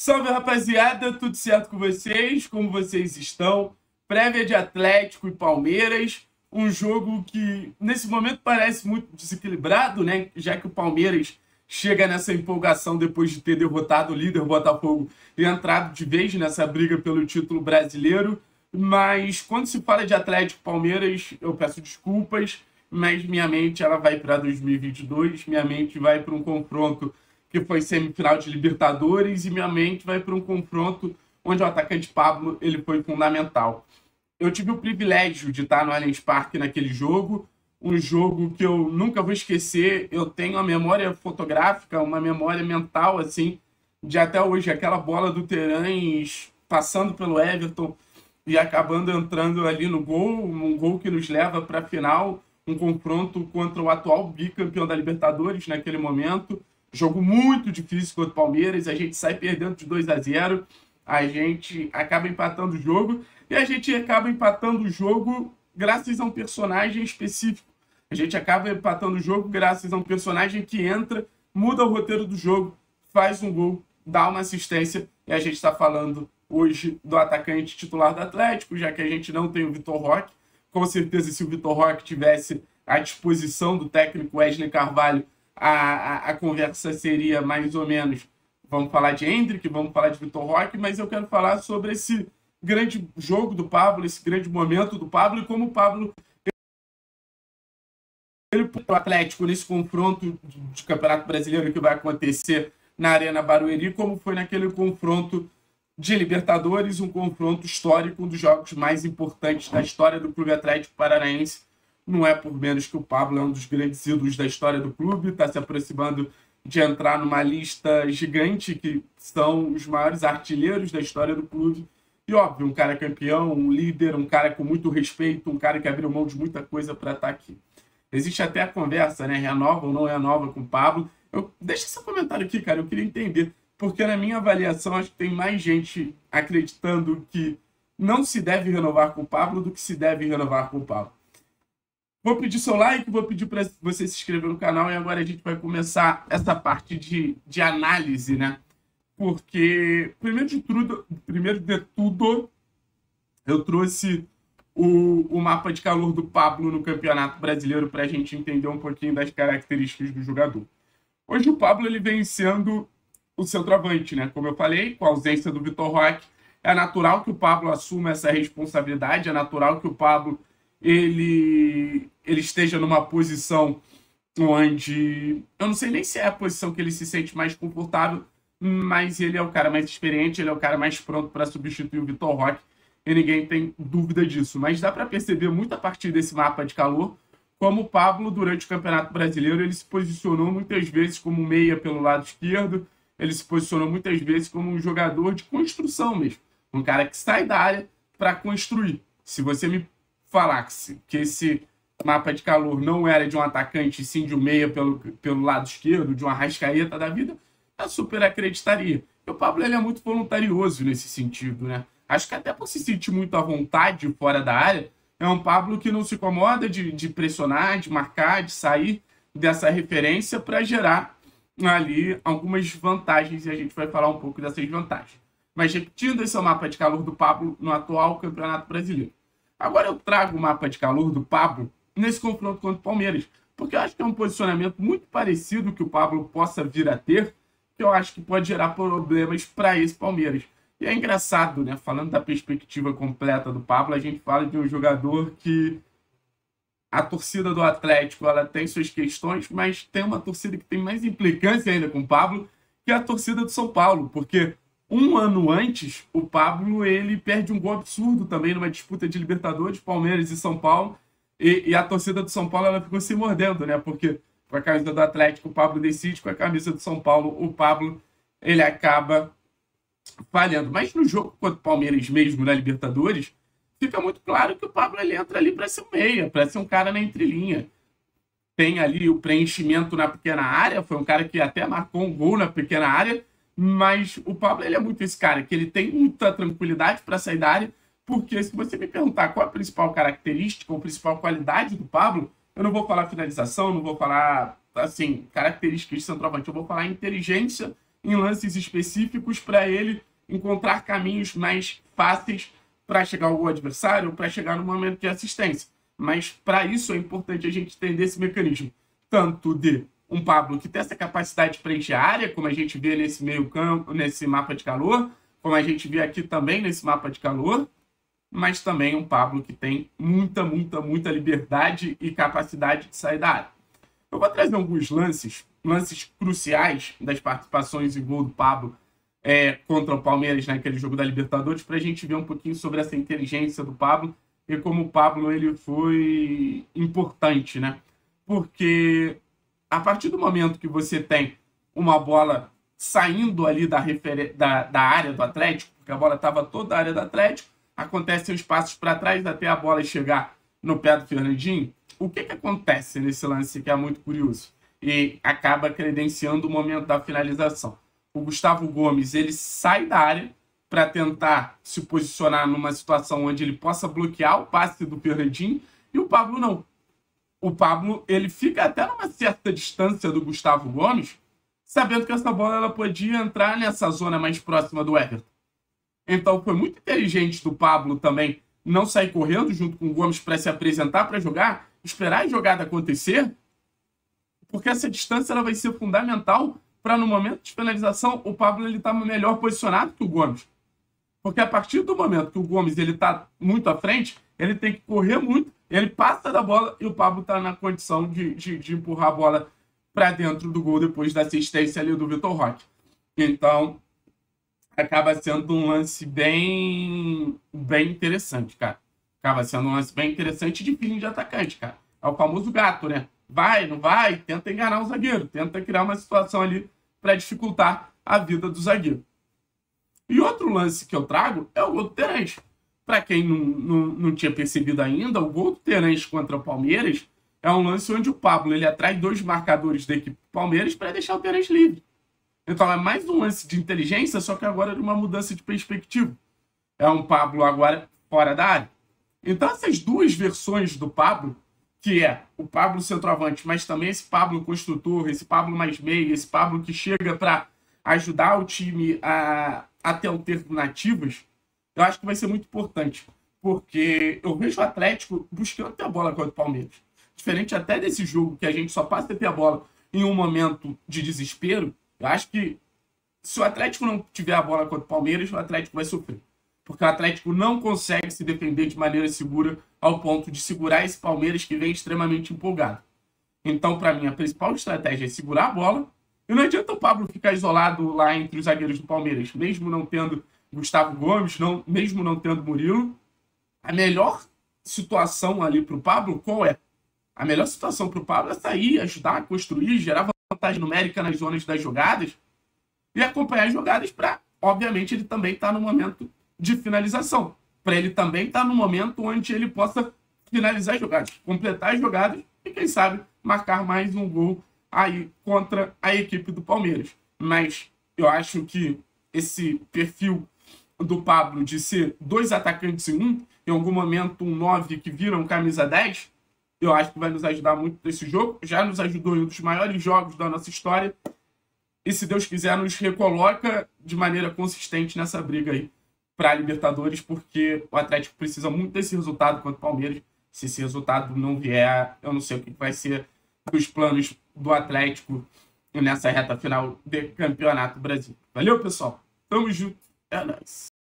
Salve rapaziada, tudo certo com vocês? Como vocês estão? Prévia de Atlético e Palmeiras, um jogo que nesse momento parece muito desequilibrado, né? Já que o Palmeiras chega nessa empolgação depois de ter derrotado o líder Botafogo e entrado de vez nessa briga pelo título brasileiro. Mas quando se fala de Atlético Palmeiras, eu peço desculpas, mas minha mente ela vai para 2022, minha mente vai para um confronto que foi semifinal de Libertadores e minha mente vai para um confronto onde o atacante Pablo ele foi fundamental. Eu tive o privilégio de estar no Allianz Parque naquele jogo, um jogo que eu nunca vou esquecer. Eu tenho uma memória fotográfica, uma memória mental, assim, de até hoje, aquela bola do Terãs passando pelo Everton e acabando entrando ali no gol, um gol que nos leva para a final, um confronto contra o atual bicampeão da Libertadores naquele momento. Jogo muito difícil contra o Palmeiras, a gente sai perdendo de 2 a 0 a gente acaba empatando o jogo e a gente acaba empatando o jogo graças a um personagem específico. A gente acaba empatando o jogo graças a um personagem que entra, muda o roteiro do jogo, faz um gol, dá uma assistência. E a gente está falando hoje do atacante titular do Atlético, já que a gente não tem o Vitor Roque. Com certeza, se o Vitor Roque tivesse à disposição do técnico Wesley Carvalho, a, a, conversa seria mais ou menos. Vamos falar de Hendrick, vamos falar de Vitor Roque, mas eu quero falar sobre esse grande jogo do Pablo, esse grande momento do Pablo e como o Pablo ele o Atlético nesse confronto de Campeonato Brasileiro que vai acontecer na Arena Barueri, como foi naquele confronto de Libertadores, um confronto histórico, um dos jogos mais importantes da história do Clube Atlético Paranaense. Não é por menos que o Pablo é um dos grandes ídolos da história do clube, está se aproximando de entrar numa lista gigante que são os maiores artilheiros da história do clube. E óbvio, um cara campeão, um líder, um cara com muito respeito, um cara que abriu mão de muita coisa para estar tá aqui. Existe até a conversa, né? Renova ou não renova com o Pablo. Eu, deixa esse comentário aqui, cara. Eu queria entender. Porque na minha avaliação, acho que tem mais gente acreditando que não se deve renovar com o Pablo do que se deve renovar com o Pablo. Vou pedir seu like, vou pedir para você se inscrever no canal e agora a gente vai começar essa parte de, de análise, né? Porque, primeiro de tudo, primeiro de tudo, eu trouxe o, o mapa de calor do Pablo no Campeonato Brasileiro para a gente entender um pouquinho das características do jogador. Hoje o Pablo ele vem sendo o centroavante, né? Como eu falei, com a ausência do Vitor Roque, é natural que o Pablo assuma essa responsabilidade, é natural que o Pablo ele, ele esteja numa posição onde eu não sei nem se é a posição que ele se sente mais confortável, mas ele é o cara mais experiente, ele é o cara mais pronto para substituir o Vitor Roque e ninguém tem dúvida disso. Mas dá para perceber muito a partir desse mapa de calor como o Pablo, durante o Campeonato Brasileiro, ele se posicionou muitas vezes como meia pelo lado esquerdo, ele se posicionou muitas vezes como um jogador de construção mesmo. Um cara que sai da área para construir. Se você me falasse que esse mapa de calor não era de um atacante, sim de um meia pelo, pelo lado esquerdo, de uma rascaeta da vida, eu super acreditaria. E o Pablo ele é muito voluntarioso nesse sentido, né? Acho que até por se sentir muito à vontade fora da área, é um Pablo que não se incomoda de, de pressionar, de marcar, de sair dessa referência para gerar ali algumas vantagens e a gente vai falar um pouco dessas vantagens. Mas repetindo, esse é o mapa de calor do Pablo no atual Campeonato Brasileiro. Agora eu trago o mapa de calor do Pablo nesse confronto contra o Palmeiras, porque eu acho que é um posicionamento muito parecido que o Pablo possa vir a ter, que eu acho que pode gerar problemas para esse Palmeiras. E é engraçado, né? Falando da perspectiva completa do Pablo, a gente fala de um jogador que a torcida do Atlético ela tem suas questões, mas tem uma torcida que tem mais implicância ainda com o Pablo, que é a torcida do São Paulo, porque um ano antes o Pablo ele perde um gol absurdo também numa disputa de Libertadores, Palmeiras e São Paulo, e, e a torcida do São Paulo ela ficou se mordendo, né? Porque com a camisa do Atlético o Pablo decide, com a camisa do São Paulo o Pablo ele acaba falhando. Mas no jogo contra o Palmeiras mesmo, na Libertadores, fica muito claro que o Pablo ele entra ali para ser um meia, para ser um cara na entrelinha. Tem ali o preenchimento na pequena área, foi um cara que até marcou um gol na pequena área, mas o Pablo ele é muito esse cara, que ele tem muita tranquilidade para sair da área, porque se você me perguntar qual a principal característica ou principal qualidade do Pablo, eu não vou falar finalização, não vou falar assim, características de centroavante, eu vou falar inteligência em lances específicos para ele encontrar caminhos mais fáceis para chegar ao adversário, para chegar no momento de assistência. Mas para isso é importante a gente entender esse mecanismo, tanto de um Pablo que tem essa capacidade de preencher a área, como a gente vê nesse meio campo, nesse mapa de calor, como a gente vê aqui também nesse mapa de calor, mas também um Pablo que tem muita, muita, muita liberdade e capacidade de sair da área. Eu vou trazer alguns lances, lances cruciais das participações em gol do Pablo é, contra o Palmeiras naquele jogo da Libertadores, para a gente ver um pouquinho sobre essa inteligência do Pablo e como o Pablo ele foi importante, né? Porque a partir do momento que você tem uma bola saindo ali da, da, da área do Atlético, porque a bola estava toda a área do Atlético, acontecem os passos para trás até a bola chegar no pé do Fernandinho. O que, que acontece nesse lance que é muito curioso? E acaba credenciando o momento da finalização. O Gustavo Gomes ele sai da área para tentar se posicionar numa situação onde ele possa bloquear o passe do Fernandinho e o Pablo não. O Pablo ele fica até numa certa distância do Gustavo Gomes, sabendo que essa bola ela podia entrar nessa zona mais próxima do Everton. Então foi muito inteligente do Pablo também não sair correndo junto com o Gomes para se apresentar para jogar, esperar a jogada acontecer, porque essa distância ela vai ser fundamental para no momento de finalização o Pablo ele tá melhor posicionado que o Gomes. Porque a partir do momento que o Gomes ele está muito à frente, ele tem que correr muito, ele passa da bola e o Pablo está na condição de, de, de empurrar a bola para dentro do gol depois da assistência ali do Vitor Roque. Então, acaba sendo um lance bem, bem interessante, cara. Acaba sendo um lance bem interessante de feeling de atacante, cara. É o famoso gato, né? Vai, não vai, tenta enganar o zagueiro, tenta criar uma situação ali para dificultar a vida do zagueiro. E outro lance que eu trago é o gol do Terence. Para quem não, não, não tinha percebido ainda, o gol do Terence contra o Palmeiras é um lance onde o Pablo ele atrai dois marcadores da equipe do Palmeiras para deixar o Terence livre. Então é mais um lance de inteligência, só que agora de uma mudança de perspectiva. É um Pablo agora fora da área. Então essas duas versões do Pablo, que é o Pablo centroavante, mas também esse Pablo construtor, esse Pablo mais meio, esse Pablo que chega para ajudar o time a, a ter alternativas, eu acho que vai ser muito importante. Porque eu vejo o Atlético buscando ter a bola contra o Palmeiras. Diferente até desse jogo, que a gente só passa a ter a bola em um momento de desespero, eu acho que se o Atlético não tiver a bola contra o Palmeiras, o Atlético vai sofrer. Porque o Atlético não consegue se defender de maneira segura ao ponto de segurar esse Palmeiras que vem extremamente empolgado. Então, para mim, a principal estratégia é segurar a bola. E não adianta o Pablo ficar isolado lá entre os zagueiros do Palmeiras, mesmo não tendo Gustavo Gomes, não, mesmo não tendo Murilo. A melhor situação ali para o Pablo, qual é? A melhor situação para o Pablo é sair, ajudar a construir, gerar vantagem numérica nas zonas das jogadas e acompanhar as jogadas para, obviamente, ele também estar tá no momento de finalização. Para ele também estar tá no momento onde ele possa finalizar as jogadas, completar as jogadas e, quem sabe, marcar mais um gol aí contra a equipe do Palmeiras. Mas eu acho que esse perfil do Pablo de ser dois atacantes em um, em algum momento um 9 que vira um camisa 10, eu acho que vai nos ajudar muito nesse jogo. Já nos ajudou em um dos maiores jogos da nossa história. E se Deus quiser, nos recoloca de maneira consistente nessa briga aí para a Libertadores, porque o Atlético precisa muito desse resultado contra o Palmeiras. Se esse resultado não vier, eu não sei o que vai ser dos planos do Atlético nessa reta final do Campeonato Brasileiro. Valeu, pessoal. Tamo junto. É nóis.